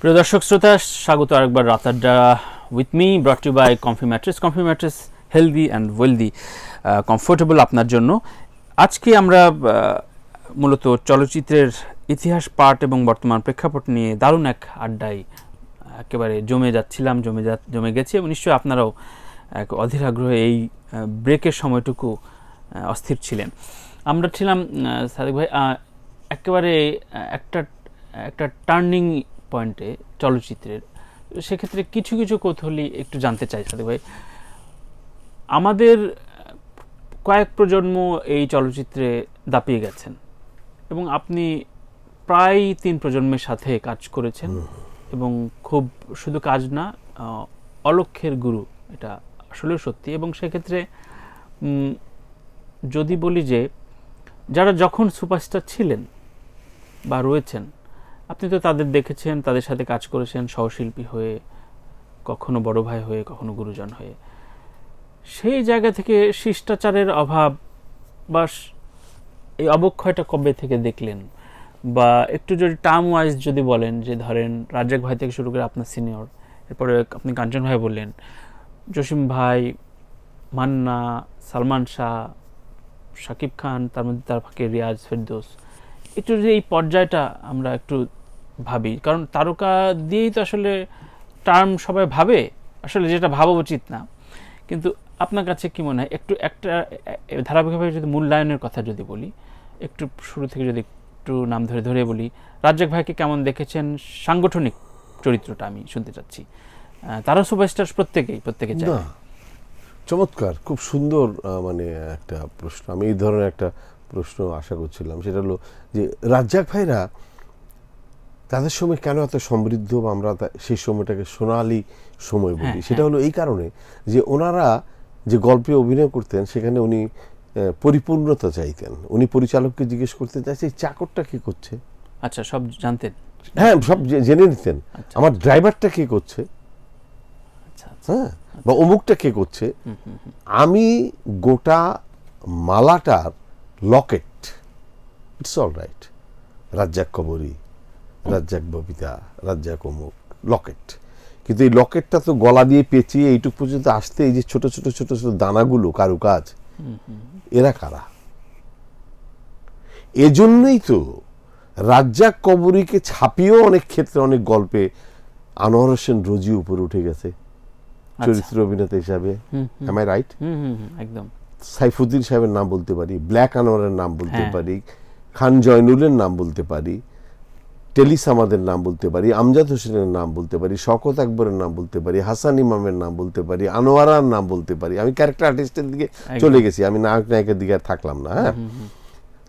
প্রিয় দর্শক শ্রোতা, স্বাগত আরেকবার রাত আড্ডা with me brought you by Comfy Mattress Comfy Mattress healthy and wealthy comfortable আপনার জন্য। আজকে আমরা মূলত চলচ্চিত্রের ইতিহাস, পাঠ এবং বর্তমান প্রেক্ষাপট নিয়ে দারুণ এক আড্ডায় একেবারে জমে যাচ্ছিলাম, জমে যা, জমে গেছি এবং নিশ্চয়ই আপনারাও এক অধীর আগ্রহে এই ব্রেকের সময়টুকু অস্থির ছিলেন। আমরা ছিলাম সাদিক ভাই একেবারে একটা একটা টার্নিং পয়েন্টে চলচ্চিত্রের। সেক্ষেত্রে কিছু কিছু কৌতূহলী একটু জানতে চাই সাদিক ভাই। আমাদের কয়েক প্রজন্ম এই চলচ্চিত্রে দাপিয়ে গেছেন এবং আপনি প্রায় তিন প্রজন্মের সাথে কাজ করেছেন এবং খুব শুধু কাজ না অলক্ষের গুরু এটা আসলেও সত্যি। এবং সেক্ষেত্রে যদি বলি যে যারা যখন সুপারস্টার ছিলেন বা রয়েছেন আপনি তো তাদের দেখেছেন, তাদের সাথে কাজ করেছেন সহশিল্পী হয়ে, কখনো বড় ভাই হয়ে, কখনো গুরুজন হয়ে। সেই জায়গা থেকে শিষ্টাচারের অভাব বা এই অবক্ষয়টা কবে থেকে দেখলেন? বা একটু যদি টার্ম ওয়াইজ যদি বলেন যে ধরেন রাজ্জাক ভাই থেকে শুরু করে আপনার সিনিয়র এরপরে আপনি কাঞ্চন ভাই বললেন, জসিম ভাই, মান্না, সালমান শাহ, শাকিব খান, তার মধ্যে তার ফাঁকে রিয়াজ ফেরদোস। একটু যদি এই পর্যায়টা আমরা একটু ভাবি। কারণ তারকা দিয়েই তো আসলে টার্ম সবাই ভাবে, আসলে যেটা ভাবা উচিত না। কিন্তু আপনার কাছে কি মনে হয়? একটু একটা ধারাবাহিকভাবে যদি মূল্যায়নের কথা যদি বলি, একটু শুরু থেকে যদি একটু নাম ধরে ধরে বলি, রাজ্জাক ভাইকে কেমন দেখেছেন? সাংগঠনিক চরিত্রটা আমি শুনতে চাচ্ছি। তারা সুপারস্টার প্রত্যেকেই, প্রত্যেকে চমৎকার, খুব সুন্দর মানে একটা প্রশ্ন। আমি এই ধরনের একটা প্রশ্ন আশা করছিলাম। সেটা হলো যে, রাজ্জাক ভাইরা তাদের সময় কেন এত সমৃদ্ধ বা আমরা সেই সময়টাকে সোনালি সময় বলি? হ্যাঁ, সেটা হলো এই কারণে যে ওনারা যে গল্পে অভিনয় করতেন সেখানে উনি পরিপূর্ণতা চাইতেন। উনি পরিচালককে জিজ্ঞেস করতে চাইছে এই চাকরটা কি করছে? আচ্ছা সব জানতেন? হ্যাঁ সব জেনে নিতেন। আচ্ছা। আমার ড্রাইভারটা কে করছে? আচ্ছা আচ্ছা। হ্যাঁ বা অমুকটা কে করছে? আমি গোটা মালাটার locket. It's all right. Razzak Kabori Razzak Bobita Razzak অমুক লকেট। কিন্তু এই লকেটটা তো গলা দিয়ে পেঁচিয়ে এইটুক পর্যন্ত আসতে এই যে ছোট ছোট ছোট ছোট দানাগুলো কারুকাজ এরা কারা? এজন্যই তো রাজ্জাক কবরীকে ছাপিয়েও অনেক ক্ষেত্রে অনেক গল্পে আনোয়ার হোসেন রোজি উপরে উঠে গেছে চরিত্র অভিনেতা হিসাবে। এম আই রাইট একদম। সাইফুদ্দিন সাহেবের নাম বলতে পারি ব্ল্যাক আনোয়ারের নাম বলতে হ্যাঁ। পারি খান জয়নুলের নাম বলতে পারি টেলিস আমাদের নাম বলতে পারি আমজাদ হোসেনের নাম বলতে পারি শকত আকবরের নাম বলতে পারি হাসান ইমামের নাম বলতে পারি আনোয়ারার নাম বলতে পারি। আমি ক্যারেক্টার আর্টিস্টের দিকে চলে গেছি আমি নায়ক নায়কের দিকে আর থাকলাম না হ্যাঁ?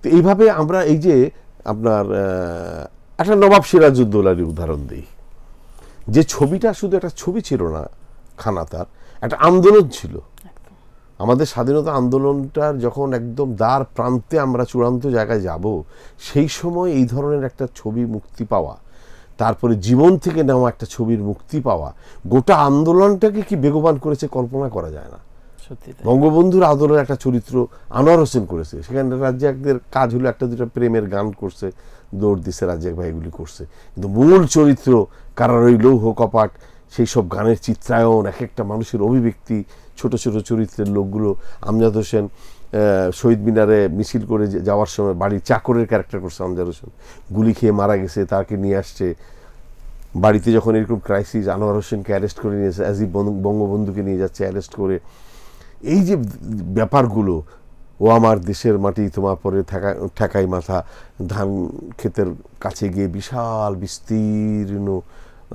তো এইভাবে আমরা এই যে আপনার একটা নবাব সিরাজউদ্দৌলারই উদাহরণ দিই। যে ছবিটা শুধু একটা ছবি ছিল না খানাতার একটা আন্দোলন ছিল। আমাদের স্বাধীনতা আন্দোলনটার যখন একদম দ্বার প্রান্তে আমরা চূড়ান্ত জায়গায় যাব সেই সময় এই ধরনের একটা ছবি মুক্তি পাওয়া তারপরে জীবন থেকে নেওয়া একটা ছবির মুক্তি পাওয়া গোটা আন্দোলনটাকে কি বেগবান করেছে কল্পনা করা যায় না। সত্যি বঙ্গবন্ধুর আদরের একটা চরিত্র আনোয়ার হোসেন করেছে। সেখানে রাজ্জাকদের কাজ হলো একটা দুটো প্রেমের গান করছে দৌড় দিছে রাজ্জাক ভাই এগুলি করছে। কিন্তু মূল চরিত্র কারার ওই লৌহ কপাট সেই সব গানের চিত্রায়ন এক একটা মানুষের অভিব্যক্তি ছোট ছোট চরিত্রের লোকগুলো, আমজাদ হোসেন শহীদ মিনারে মিছিল করে যাওয়ার সময় বাড়ির চাকরের ক্যারেক্টার করছে আমজাদ হোসেন। গুলি খেয়ে মারা গেছে, তাকে নিয়ে আসছে। বাড়িতে যখন এরকম ক্রাইসিস আনোয়ার হোসেনকে অ্যারেস্ট করে নিয়েছে অ্যাজ বঙ্গবন্ধুকে নিয়ে যাচ্ছে অ্যারেস্ট করে। এই যে ব্যাপারগুলো, ও আমার দেশের মাটি তোমার পরে ঠেকা ঠেকাই মাথা, ধান ক্ষেতের কাছে গিয়ে বিশাল বিস্তীর্ণ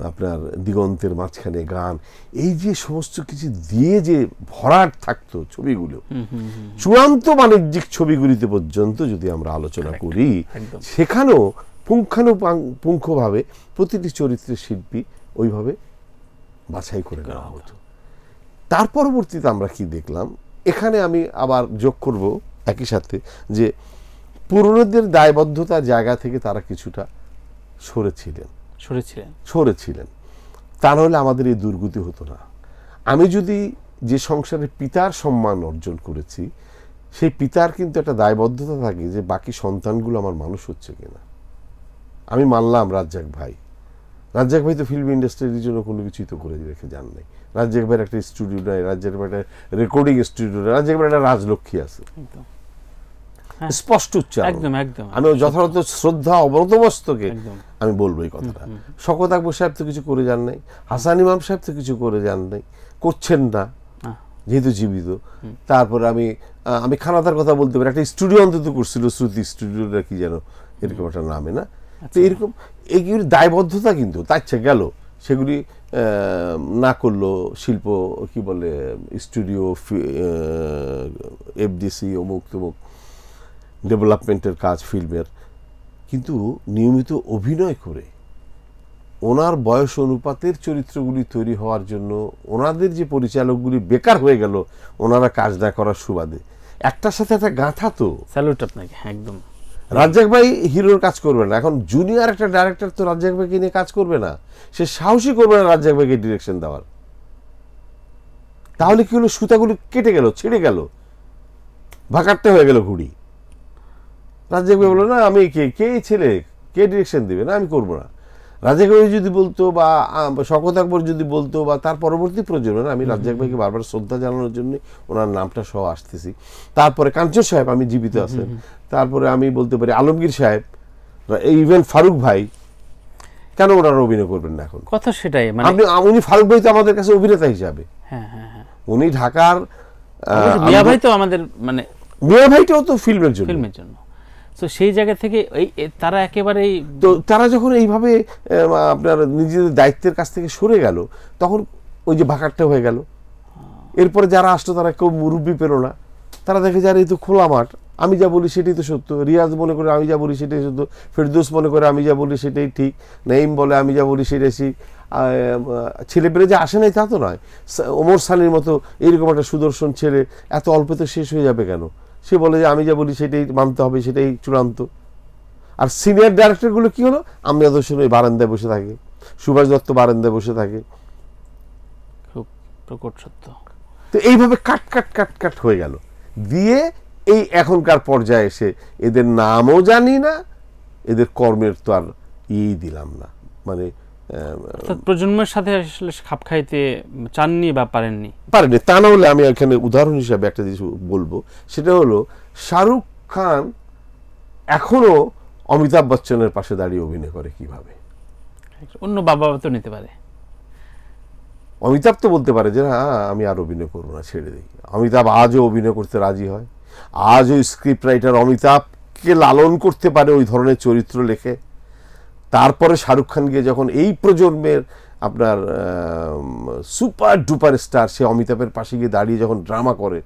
আপনার দিগন্তের মাঝখানে গান এই যে সমস্ত কিছু দিয়ে যে ভরাট থাকতো ছবিগুলো চূড়ান্ত বাণিজ্যিক ছবিগুলিতে পর্যন্ত যদি আমরা আলোচনা করি। সেখানেও পুঙ্খানুপুঙ্খভাবে প্রতিটি চরিত্রের শিল্পী ওইভাবে বাছাই করে নেওয়া হতো। তার পরবর্তীতে আমরা কি দেখলাম? এখানে আমি আবার যোগ করব একই সাথে যে পুরনোদের দায়বদ্ধতার জায়গা থেকে তারা কিছুটা সরেছিলেন। সরেছিলেন। সরেছিলেন। তা নাহলে আমাদের এই দুর্গতি হতো না। আমি যদি যে সংসারে পিতার সম্মান অর্জন করেছি সেই পিতার কিন্তু একটা দায়বদ্ধতা থাকে যে বাকি সন্তানগুলো আমার মানুষ হচ্ছে কিনা। আমি মানলাম রাজ্জাক ভাই। রাজ্জাক ভাই তো ফিল্ম ইন্ডাস্ট্রির জন্য কোনো কিছুই তো করে রেখে যান নাই। রাজ্জাক ভাইয়ের একটা স্টুডিও নাই রাজ্জাক ভাইয়ের একটা রেকর্ডিং স্টুডিও নাই রাজ্জাক ভাইয়ের একটা রাজলক্ষ্মী আছে। স্পষ্ট উচ্চারণ। একদম একদম আমি যথাযথ শ্রদ্ধা অবনত মস্তকে আমি বলব এই কথাটা। শকত আকবর সাহেব তো কিছু করে যান নাই হাসান ইমাম সাহেব তো কিছু করে যান নাই করছেন না হ্যাঁ। যেহেতু জীবিত। তারপরে আমি আমি খানাদার কথা বলতে পারি একটা স্টুডিও অন্তত করছিল শ্রুতি স্টুডিওটা কি যেন এরকম একটা নামে না? তো এরকম এইগুলির দায়বদ্ধতা কিন্তু তার চেয়ে গেল সেগুলি আহ, না করল শিল্প কি বলে স্টুডিও এফডিসি অমুক তমুক ডেভেলপমেন্টের কাজ ফিল্মের। কিন্তু নিয়মিত অভিনয় করে ওনার বয়স অনুপাতের চরিত্রগুলি তৈরি হওয়ার জন্য ওনাদের যে পরিচালকগুলি বেকার হয়ে গেল ওনারা কাজ না করার সুবাদে। একটার সাথে একটা গাঁথা তো। স্যালুট আপনাকে একদম। রাজ্জাক ভাই হিরোর কাজ করবে না এখন জুনিয়র একটা ডাইরেক্টর তো রাজ্জাক ভাইকে নিয়ে কাজ করবে না। সে সাহসী করবে না রাজ্জাক ভাইকে ডিরেকশন দেওয়ার। তাহলে কি হলো সুতাগুলো কেটে গেল ছিঁড়ে গেল ভাকাট্টা হয়ে গেল ঘুড়ি। রাজ্জাক ভাই বলল না আমি কে কে ছেলে? কে ডিরেকশন দেবে? না আমি করব না। রাজ্জাক ভাই যদি বলতো বা শকত আকবর যদি বলতো বা তার পরবর্তী প্রজন্ম না আমি রাজ্জাক ভাইকে বারবার শ্রদ্ধা জানানোর জন্য ওনার নামটা সহ আসতেছি। তারপরে কাঞ্চন সাহেব আমি জীবিত আছেন তারপরে আমি বলতে পারি আলমগীর সাহেব ইভেন ফারুক ভাই কেন ওনারা অভিনয় করবেন না এখন? কথা সেটাই মানে আপনি উনি ফারুক ভাই তো আমাদের কাছে অভিনেতা হিসাবে। হ্যাঁ হ্যাঁ হ্যাঁ। উনি ঢাকার মিয়া ভাই তো আমাদের মানে মিয়া ভাইটাও তো ফিল্মের জন্য। ফিল্মের জন্য। তো সেই জায়গা থেকে এই তারা একেবারেই তো তারা যখন এইভাবে আপনার নিজেদের দায়িত্বের কাছ থেকে সরে গেল, তখন ওই যে ভাকারটা হয়ে গেল। এরপরে যারা আসতো তারা কেউ মুরব্বী পেল না। তারা দেখে যার এই তো খোলা মাঠ। আমি যা বলি সেটাই তো সত্য। রিয়াজ মনে করে আমি যা বলি সেটাই সত্য। ফেরদৌস মনে করে আমি যা বলি সেটাই ঠিক। নাইম বলে আমি যা বলি সেটাই ঠিক। ছেলে পেলে যে আসে নাই তা তো নয়। ওমর সানির মতো এরকম একটা সুদর্শন ছেলে এত অল্পে অল্পতে শেষ হয়ে যাবে কেন? সে বলে যে আমি যা বলি সেটাই মানতে হবে সেটাই চূড়ান্ত। আর সিনিয়র ডাইরেক্টরগুলো কি হলো? আমি আদর্শন ওই বারান্দায় বসে থাকে। সুভাষ দত্ত বারান্দায় বসে থাকে। খুব প্রকট সত্য। তো এইভাবে কাট কাট কাট কাট হয়ে গেল। দিয়ে এই এখনকার পর্যায়ে এসে এদের নামও জানি না এদের কর্মের তো আর ইয়েই দিলাম না। মানে অর্থাৎ প্রজন্মের সাথে আসলে খাপ খাইতে চাননি বা পারেননি? পারেনি তা না হলে আমি এখানে উদাহরণ হিসাবে একটা জিনিস বলব। সেটা হলো শাহরুখ খান এখনও অমিতাভ বচ্চনের পাশে দাঁড়িয়ে অভিনয় করে কীভাবে? অন্য বাবা তো নিতে পারে। অমিতাভ তো বলতে পারে যে না আমি আর অভিনয় করব না ছেড়ে দিই। অমিতাভ আজও অভিনয় করতে রাজি হয়। আজও স্ক্রিপ্ট রাইটার অমিতাভকে লালন করতে পারে ওই ধরনের চরিত্র লেখে। তারপরে শাহরুখ খান গিয়ে যখন এই প্রজন্মের আপনার সুপার ডুপার স্টার সে অমিতাভের পাশে গিয়ে দাঁড়িয়ে যখন ড্রামা করে,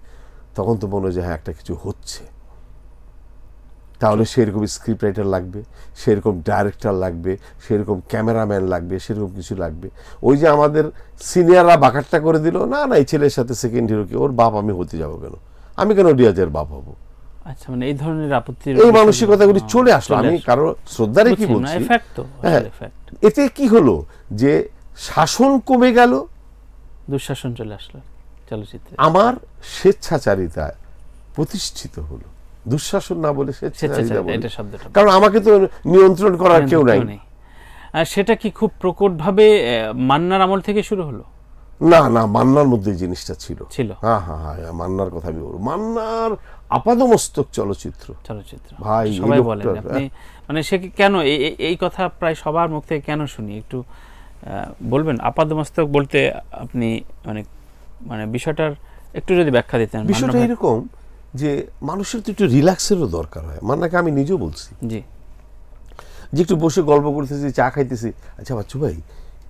তখন তো মনে হয় যে হ্যাঁ একটা কিছু হচ্ছে। তাহলে সেরকম স্ক্রিপ্ট রাইটার লাগবে, সেরকম ডাইরেক্টর লাগবে, সেরকম ক্যামেরাম্যান লাগবে, সেরকম কিছু লাগবে। ওই যে আমাদের সিনিয়ররা বাকারটা করে দিল, না না, এই ছেলের সাথে সেকেন্ড হিরোকে ওর বাপ আমি হতে যাব কেন? আমি কেন রিয়াজের বাপ হব? আচ্ছা মানে এই ধরনের আপত্তি এই মানসিকতাগুলি চলে আসলো আমি কারও শ্রদ্ধারে কি বলছি। হ্যাঁ। এতে কি হলো? যে শাসন কমে গেল দুঃশাসন চলে আসলো চলচ্চিত্রে। আমার স্বেচ্ছাচারিতা প্রতিষ্ঠিত হলো। দুঃশাসন না বলে স্বেচ্ছাচারিতা কারণ আমাকে তো নিয়ন্ত্রণ করার কেউ নাই। সেটা কি খুব প্রকটভাবে মান্নার আমল থেকে শুরু হলো? না না মান্নার মধ্যে জিনিসটা ছিল। ছিল। হ্যাঁ হ্যাঁ হ্যাঁ মান্নার কথা আমি বলব। মান্নার আপাদমস্তক চলচ্চিত্র। চলচ্চিত্র। ভাই, সবাই বলেন আপনি মানে সে কেন এই- কথা প্রায় সবার মুখ থেকে কেন শুনি? একটু বলবেন আপাদমস্তক বলতে আপনি মানে মানে বিষয়টার একটু যদি ব্যাখ্যা দিতেন বিষয়টা এরকম যে মানুষের তো একটু রিল্যাক্সেরও দরকার হয়। মান্নাকে আমি নিজেও বলছি। জি। যে একটু বসে গল্প করতেছি চা খাইতেছি। আচ্ছা বাচ্চু ভাই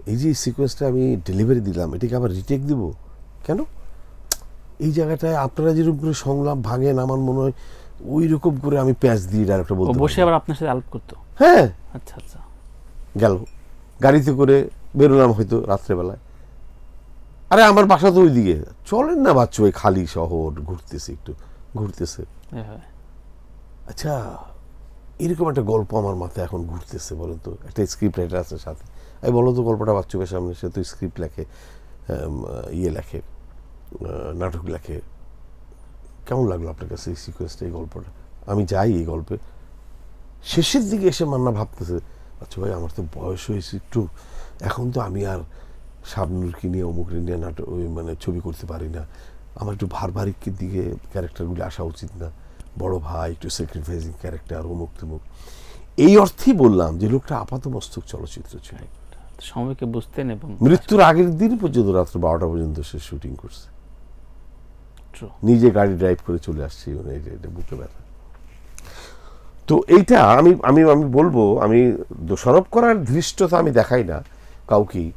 এই যে সিকোয়েন্সটা আমি ডেলিভারি দিলাম এটাকে আবার রিটেক দিব? কেন? এই জায়গাটায় আপনারা যেরকম করে সংলাপ ভাঙেন আমার মনে হয় ওই রকম করে আমি প্যাচ দিয়ে ডাইরেক্টর বলতে বসে আবার আপনার সাথে আলাপ করতো। হ্যাঁ। আচ্ছা আচ্ছা। গেল। গাড়িতে করে বেরোলাম হয়তো রাত্রেবেলায়। আরে আমার বাসা তো ওইদিকে। চলেন না বাচ্চু ওই খালি শহর ঘুরতেছে একটু ঘুরতেছে। এভাবে। আচ্ছা এরকম একটা গল্প আমার মাথায় এখন ঘুরতেছে বলেন তো। একটা স্ক্রিপ্ট রাইটার আছে সাথে। আমি বলো তো গল্পটা বাচ্চুকের সামনে সে তো স্ক্রিপ্ট লেখে ইয়ে লেখে। নাটক লেখে কেমন লাগল আপনার কাছে এই সিকোয়েন্সটা এই গল্পটা? আমি যাই এই গল্পে। শেষের দিকে এসে মান্না ভাবতেছে আচ্ছা ভাই আমার তো বয়স হয়েছে একটু। এখন তো আমি আর শাবনুরকে নিয়ে অমুকরে নিয়ে নাটক ওই মানে ছবি করতে পারি না। আমার একটু ভারবারিকের দিকে ক্যারেক্টারগুলি আসা উচিত না। বড় ভাই একটু স্যাক্রিফাইসিং ক্যারেক্টার অমুক তুমুক। এই অর্থেই বললাম যে লোকটা আপাত মস্তক চলচ্চিত্র ছিল। সময়কে বুঝতেন এবং মৃত্যুর আগের দিন পর্যন্ত রাত্র বারোটা পর্যন্ত সে শুটিং করছে. নিজে গাড়ি ড্রাইভ করে চলে আসছি বুকে ব্যথা। তো এইটা আমি আমি আমি বলব আমি দোষারোপ করার ধৃষ্টতা আমি দেখাই না কাউকেই।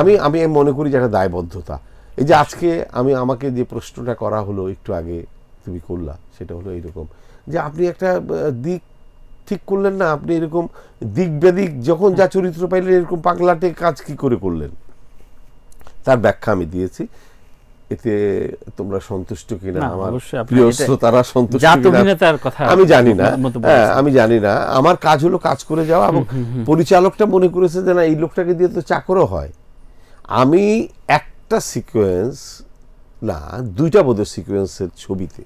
আমি আমি মনে করি যে একটা দায়বদ্ধতা। এই যে আজকে আমি আমাকে যে প্রশ্নটা করা হলো একটু আগে তুমি করলা সেটা হলো এইরকম। যে আপনি একটা দিক ঠিক করলেন না আপনি এরকম দিক বেদিক যখন যা চরিত্র পাইলেন এরকম পাগলাটে কাজ কি করে করলেন? তার ব্যাখ্যা আমি দিয়েছি। এতে তোমরা সন্তুষ্ট কিনা আমার প্রিয় শ্রোতারা সন্তুষ্ট কথা আমি জানি না। হ্যাঁ। আমি জানি না। আমার কাজ হলো কাজ করে যাওয়া এবং পরিচালকটা মনে করেছে যে না এই লোকটাকে দিয়ে তো চাকরও হয়। আমি একটা সিকোয়েন্স না দুইটা বোধহয় সিকোয়েন্সের ছবিতে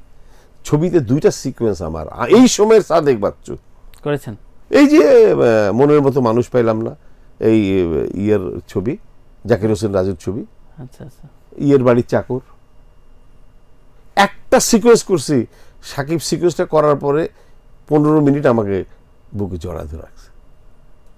ছবিতে দুইটা সিকোয়েন্স আমার। এই সময়ের সাদেক বাচ্চু করেছেন? এই যে মনের মতো মানুষ পাইলাম না এই ইয়ের ছবি জাকির হোসেন রাজুর ছবি। আচ্ছা আচ্ছা। ইয়ের বাড়ির চাকর। একটা সিকোয়েন্স করছি। সাকিব সিকোয়েন্সটা করার পরে পনেরো মিনিট আমাকে বুকে জড়া ধরে রাখছে।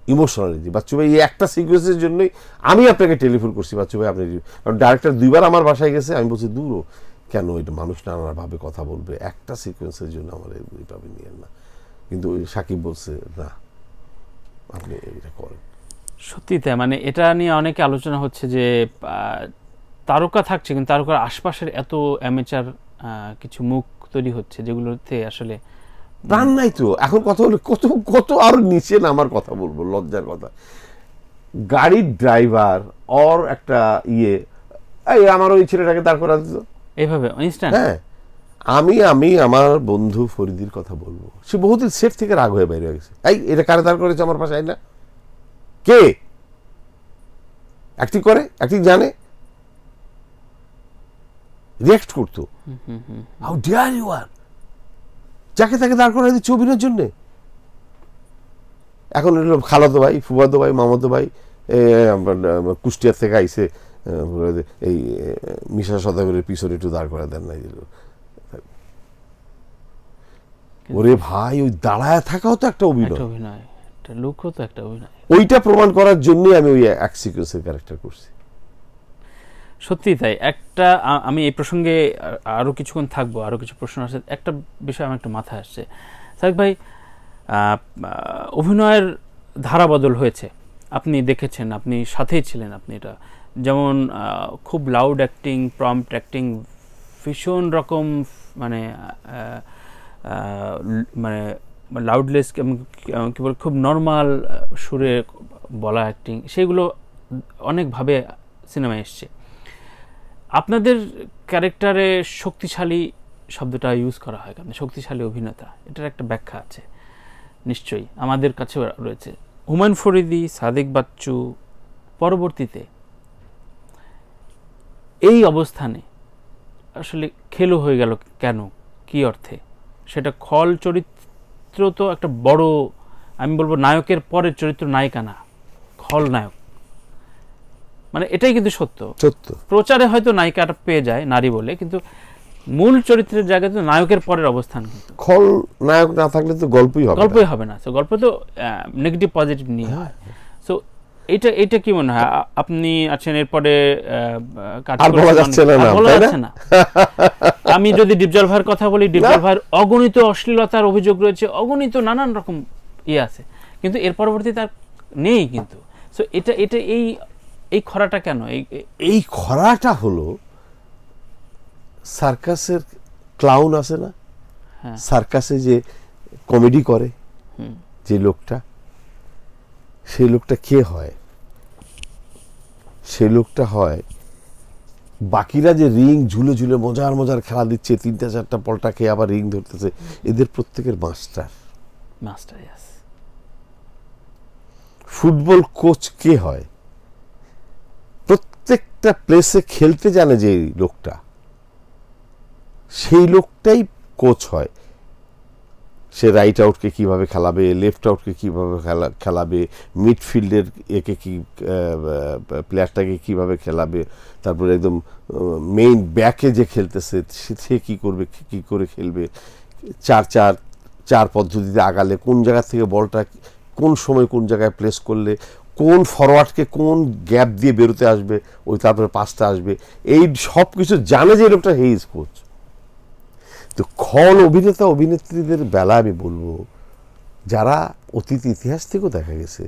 ইমোশনালি বাচ্চু ভাই, এই একটা সিকোয়েন্সের জন্যই আমি আপনাকে টেলিফোন করছি। বাচ্চু ভাই, আপনি কারণ ডাইরেক্টর দুইবার আমার বাসায় গেছে। আমি বলছি দূরও কেন এটা মানুষ নানাভাবে কথা বলবে? একটা সিকোয়েন্সের জন্য আমার এইভাবে নিয়ে না। কিন্তু ওই সাকিব বলছে, না, আপনি এটা করেন। সত্যি তাই। মানে এটা নিয়ে অনেকে আলোচনা হচ্ছে যে তারকা থাকছে কিন্তু তারকার আশপাশের এত অ্যামেচার কিছু মুখ তৈরি হচ্ছে যেগুলোতে আসলে প্রাণ নাই তো। এখন কথা হলো কত কত আর নিচে নামার কথা বলব লজ্জার কথা। গাড়ির ড্রাইভার অর একটা ইয়ে এই আমার ওই ছেলেটাকে দাঁড় করা দিত এইভাবে ইনস্ট্যান্ট হ্যাঁ। আমি আমি আমার বন্ধু ফরিদির কথা বলব। সে বহুদিন সেট থেকে রাগ হয়ে বাইরে গেছে। এই এটা কারে দাঁড় করেছে আমার পাশে? না কে? অ্যাক্টিং করে? অ্যাক্টিং জানে? রিয়াক্ট করতো। হাউ ডিয়ার ইউ আর যাকে তাকে দাঁড় করাই দিচ্ছে অভিনয়ের জন্যে। এখন হলো খালাতো ভাই ফুফাতো ভাই মামাতো ভাই এ, আমার, আহ, কুষ্টিয়া থেকে আইসে এই মিশা সদাগরের পিছনে একটু দাঁড় করা দেন না ওরে ভাই ওই দাঁড়ায় থাকাও তো একটা অভিনয়। অভিনয় লুকও তো একটা অভিনয়। ওইটা প্রমাণ করার জন্যই আমি ওই এক সিকোয়েন্সের ক্যারেক্টার করছি। সত্যি তাই। একটা আমি এই প্রসঙ্গে আ- আরও কিছুক্ষণ থাকব, আরও কিছু প্রশ্ন আসছে একটা বিষয় আমার একটু মাথায় আসছে। সাহেব ভাই অভিনয়ের ধারা বদল হয়েছে। আপনি দেখেছেন, আপনি সাথেই ছিলেন আপনি এটা। যেমন খুব লাউড অ্যাক্টিং প্রম্পট অ্যাক্টিং ভীষণ রকম মানে মানে লাউডলেস কি বল, খুব নর্মাল সুরে বলা অ্যাক্টিং সেগুলো অনেকভাবে সিনেমায় এসছে। আপনাদের ক্যারেক্টারে শক্তিশালী শব্দটা ইউজ করা হয় কেন শক্তিশালী অভিনেতা, এটার একটা ব্যাখ্যা আছে। নিশ্চয়ই আমাদের কাছেও রয়েছে। হুমায়ুন ফরিদি, সাদেক বাচ্চু, পরবর্তীতে এই অবস্থানে আসলে খেলো হয়ে গেল কেন? কি অর্থে? সেটা খল চরিত্র তো একটা বড়, আমি বলব নায়কের পরের চরিত্র নায়িকা না, খল নায়ক। মানে এটাই কিন্তু সত্য। সত্য। প্রচারে হয়তো নায়িকাটা পেয়ে যায় নারী বলে কিন্তু মূল চরিত্রের জায়গায় তো নায়কের পরের অবস্থান কিন্তু। খল নায়ক না থাকলে তো গল্পই হবে গল্পই হবে না। তো গল্প তো নেগেটিভ পজিটিভ নিয়ে হয়। সো এটা এটা কি মনে হয়? আপনি আছেন এরপরে আর বলা যাচ্ছে না বলা যাচ্ছে না। আমি যদি ডিপজল ভাইয়ের কথা বলি ডিপজল ভাইয়ের অগণিত অশ্লীলতার অভিযোগ রয়েছে অগণিত নানান রকম ইয়ে আছে। কিন্তু এর পরবর্তী তার নেই কিন্তু। সো এটা এটা এই এই খরাটা কেন? এই খরাটা হলো সার্কাসের ক্লাউন আছে না? হ্যাঁ। সার্কাসে যে কমেডি করে হুম। যে লোকটা সেই লোকটা কে হয়? সেই লোকটা হয় বাকিরা যে রিং ঝুলে ঝুলে মজার মজার খেলা দিচ্ছে তিনটা চারটা পলটা খেয়ে আবার রিং ধরতেছে এদের প্রত্যেকের মাস্টার মাস্টার ফুটবল কোচ কে হয়? প্রত্যেকটা প্লেসে খেলতে জানে যে লোকটা। সেই লোকটাই কোচ হয়। সে রাইট আউটকে কীভাবে খেলাবে লেফট আউটকে কীভাবে খেলা, খেলাবে মিডফিল্ডের একে কী প্লেয়ারটাকে কীভাবে খেলাবে, তারপরে একদম মেইন ব্যাকে যে খেলতেছে, সে- কি করবে, কি করে খেলবে? চার চার চার পদ্ধতিতে আগালে কোন জায়গা থেকে বলটা, কোন সময় কোন জায়গায় প্লেস করলে কোন ফরওয়ার্ডকে কোন গ্যাপ দিয়ে বেরোতে আসবে, ওই তারপরে পাঁচটা আসবে, এই সব কিছু জানে যে এরকমটা হেইজ কোচ তো খল অভিনেতা, অভিনেত্রীদের বেলা আমি বলব, যারা অতীত ইতিহাস থেকেও দেখা গেছে,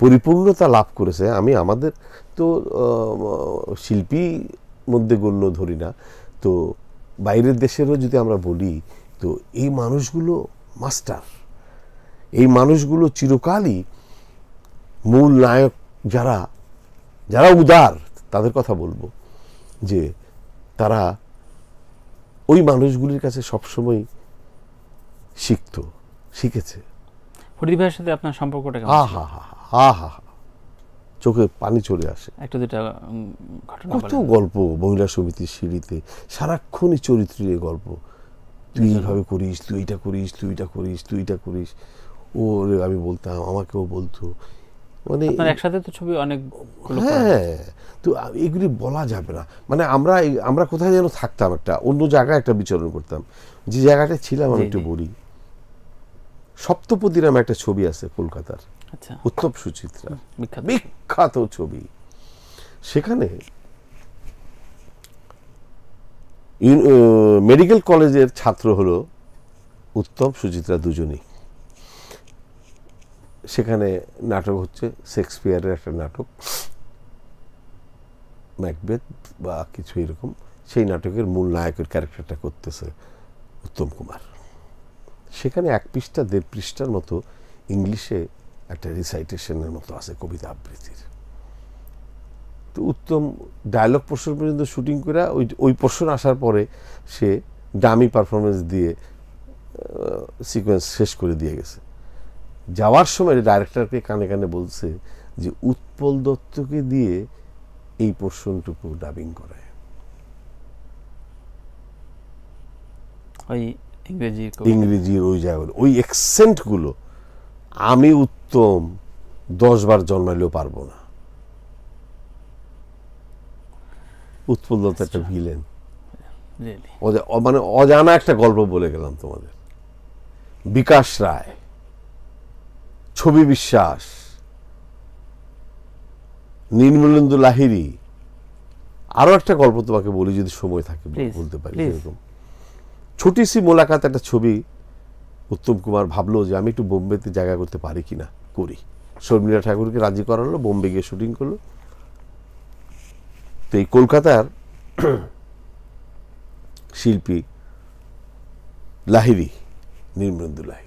পরিপূর্ণতা লাভ করেছে, আমি আমাদের তো শিল্পী মধ্যে গণ্য ধরি না, তো বাইরের দেশেরও যদি আমরা বলি, তো এই মানুষগুলো মাস্টার এই মানুষগুলো চিরকালই মূল নায়ক যারা যারা উদার তাদের কথা বলব যে তারা ওই মানুষগুলির কাছে সবসময় শিখতো শিখেছে। ফরিদ ভাইয়ের সাথে আপনার সম্পর্কটা হা? হা হা হা হা হা। চোখে পানি চলে আসে। একটা দুটা ঘটনা কত গল্প মহিলা সমিতির সিঁড়িতে সারাক্ষণই চরিত্রের গল্প। তুই এইভাবে করিস তুই এটা করিস তুই এটা করিস তুই এটা করিস। ও আমি বলতাম আমাকেও বলতো মানে একসাথে তো ছবি করা। হ্যাঁ। তো এগুলি বলা যাবে না। মানে আমরা আমরা কোথায় যেন থাকতাম একটা অন্য জায়গায় একটা বিচরণ করতাম। যে জায়গাটায় ছিলাম আমি একটু বলি। সপ্তপদী নামে একটা ছবি আছে কলকাতার। আচ্ছা। উত্তম সুচিত্রা। বিখ্যাত। বিখ্যাত ছবি। সেখানে মেডিকেল কলেজের ছাত্র হলো উত্তম সুচিত্রা দুজনই। সেখানে নাটক হচ্ছে, শেক্সপিয়ারের একটা নাটক। ম্যাকবেথ বা কিছু এরকম, সেই নাটকের মূল নায়কের ক্যারেক্টারটা করতেছে উত্তম কুমার। সেখানে এক পৃষ্ঠা, দেড় পৃষ্ঠার মতো ইংলিশে একটা রিসাইটেশনের মতো আছে কবিতা আবৃত্তির। তো উত্তম ডায়লগ পোর্শন পর্যন্ত শুটিং করে, ওই ওই পোর্শন আসার পরে সে ডামি পারফরমেন্স দিয়ে সিকোয়েন্স শেষ করে দিয়ে গেছে। যাওয়ার সময় ডাইরেক্টরকে কানে কানে বলছে যে উৎপল দত্তকে দিয়ে এই পোর্শনটুকু ডাবিং করে ওই ইংরেজি ইংরেজির ওই জায়গাগুলো ওই এক্সেন্টগুলো আমি উত্তম দশবার জন্মাইলেও পারব না। উৎপল দত্ত একটা ভিলেন অ- মানে অজানা একটা গল্প বলে গেলাম তোমাদের। বিকাশ রায়। ছবি বিশ্বাস নির্মলেন্দু লাহিরি আরও একটা গল্প তোমাকে বলি যদি সময় থাকে বলতে পারি এরকম ছোটি সি মোলাকাত একটা ছবি উত্তম কুমার ভাবলো যে আমি একটু বোম্বেতে জায়গা করতে পারি কিনা করি। শর্মিলা ঠাকুরকে রাজি করালো বোম্বে গিয়ে শুটিং করল। তো এই কলকাতার শিল্পী লাহিরি নির্মলেন্দু লাহিরি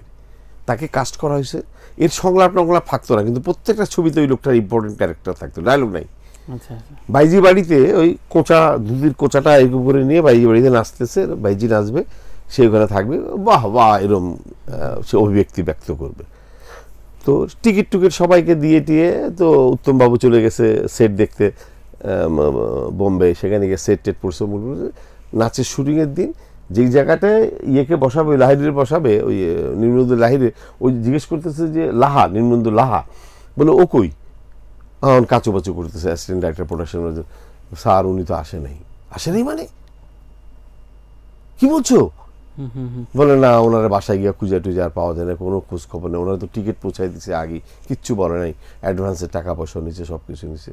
তাকে কাস্ট করা হয়েছে। এর সংলাপ টংলাপ থাকতো না কিন্তু প্রত্যেকটা ছবিতে ওই লোকটার ইম্পর্টেন্ট ক্যারেক্টার থাকতো ডায়লগ নাই। আচ্ছা আচ্ছা। বাইজি বাড়িতে ওই কোচা দুধের কোচাটা এক উপরে নিয়ে বাইজি বাড়িতে নাচতেছে বাইজি নাচবে সে ওখানে থাকবে বাহ বাহ এরম সে অভিব্যক্তি ব্যক্ত করবে। তো টিকিট টুকিট সবাইকে দিয়ে টিয়ে তো উত্তমবাবু চলে গেছে সেট দেখতে বোম্বে সেখানে গিয়ে সেট টেট পড়ছে নাচের শুটিংয়ের দিন যেই জায়গাটায় ইয়েকে বসাবে ওই লাহিরির বসাবে ওই নির্মন্দ লাহিরে ওই জিজ্ঞেস করতেছে যে লাহা নির্মন্দ লাহা। বলে ও কই? এখন কাচু বাচু করতেছে assistant director production manager sir উনি তো আসে নাই। আসে নাই মানে? কি বলছো? বলে না ওনারা বাসায় গিয়ে খুঁজে টুজে আর পাওয়া যায় না কোনো খোঁজ খবর নেই। ওনারা তো টিকিট পৌঁছাই দিচ্ছে আগে কিচ্ছু বলে নাই। অ্যাডভান্সের টাকা পয়সা নিচ্ছে সব কিছু নিচ্ছে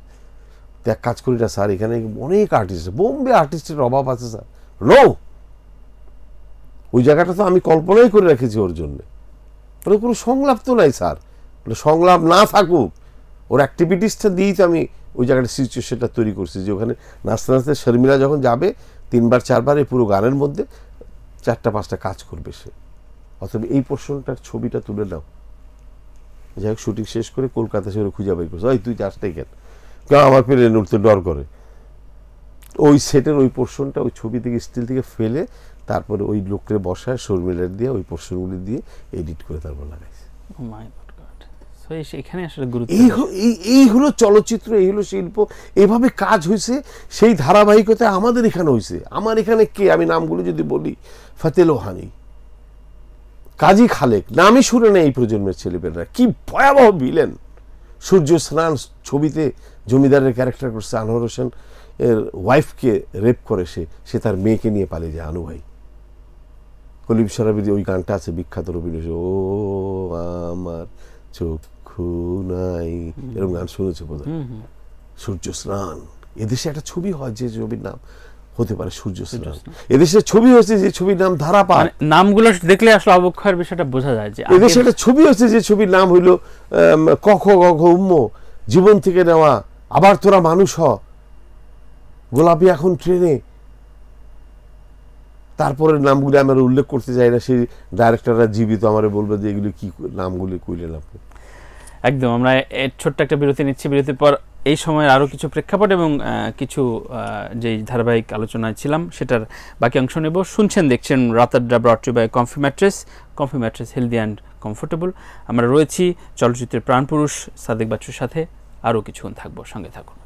তো এক কাজ করি না স্যার এখানে অনেক আর্টিস্ট বোম্বে আর্টিস্টের অভাব আছে স্যার। নো ওই জায়গাটা তো আমি কল্পনাই করে রেখেছি ওর জন্য। বলে কোনো সংলাপ তো নাই, স্যার। বলে সংলাপ না থাকুক, ওর অ্যাক্টিভিটিসটা দিয়েই তো আমি ওই জায়গাটা সিচুয়েশনটা তৈরি করছি যে ওখানে নাচতে নাচতে শর্মিলা যখন যাবে, তিনবার, চারবার এই পুরো গানের মধ্যে চারটা, পাঁচটা কাজ করবে সে। অথবা এই পোর্শনটার ছবিটা তুলে নাও। যাই হোক শুটিং শেষ করে কলকাতা ওরা খুঁজে বের করছে। ওই, তুই যাসটাই কেন কেন? আমার প্লেন উঠতে ডর করে। ওই সেটের ওই পোর্শনটা ওই ছবি থেকে স্টিল থেকে ফেলে তারপরে ওই লোককে বসায় শর্মিলার দিয়ে ওই পোর্শনগুলি দিয়ে এডিট করে তারপর লাগাইছে। Oh এই- হলো চলচ্চিত্র এই হলো শিল্প। এইভাবে কাজ হয়েছে সেই ধারাবাহিকতা আমাদের এখানে হয়েছে। আমার এখানে কে? আমি নামগুলো যদি বলি ফাতে লোহানি। কাজী খালেক নামই শুনে নেই এই প্রজন্মের ছেলেপেলেরা। কি ভয়াবহ ভিলেন সূর্য স্নান ছবিতে জমিদারের ক্যারেক্টার করছে আনোয়ার হোসেন। এর ওয়াইফকে রেপ করে সে সে তার মেয়েকে নিয়ে পালিয়ে যায় আনু ভাই। কলিম সরাবিদি ওই গানটা আছে বিখ্যাত রবীন্দ্র ও আমার চক্ষু নাই। এরকম গান শুনেছে বোধ সূর্য স্নান। এদেশে একটা ছবি হয় যে ছবির নাম হতে পারে সূর্য স্নান। এদেশে ছবি হয়েছে যে ছবির নাম ধারাপাত মানে নামগুলো দেখলে আসলে অবক্ষয়ের বিষয়টা বোঝা যায় যে এদেশে একটা ছবি হচ্ছে যে ছবির নাম হইল কখ গঘ উম্ম। জীবন থেকে নেওয়া আবার তোরা মানুষ হ। গোলাপি এখন ট্রেনে তারপরে নামগুলি আমরা উল্লেখ করতে চাই না, সেই ডাইরেক্টররা জীবিত আমারে বলবে যে এগুলি কি নামগুলি কইলেন আপনি। একদম, আমরা ছোট্ট একটা বিরতি নিচ্ছি। বিরতির পর এই সময়ের আরও কিছু প্রেক্ষাপট এবং কিছু যেই ধারাবাহিক আলোচনায় ছিলাম সেটার বাকি অংশ নেব। শুনছেন, দেখছেন, রাতারডা brought to by Comfy Mattress Comfy Mattress healthy and comfortable আমরা রয়েছি চলচ্চিত্রের প্রাণপুরুষ সাদেক বাচ্চুর সাথে। আরও কিছুক্ষণ থাকব, সঙ্গে থাকুন।